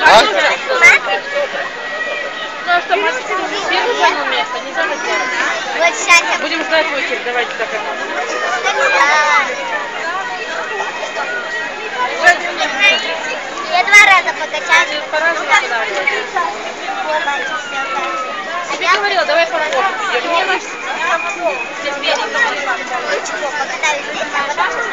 А? Ну, а что, мальчик, первый занял место, не занял Вот сейчас Будем ждать очередь, давайте так. Я два раза покачаю. По-разному. А я говорила, давай по идем. ничего, покатаюсь на вода.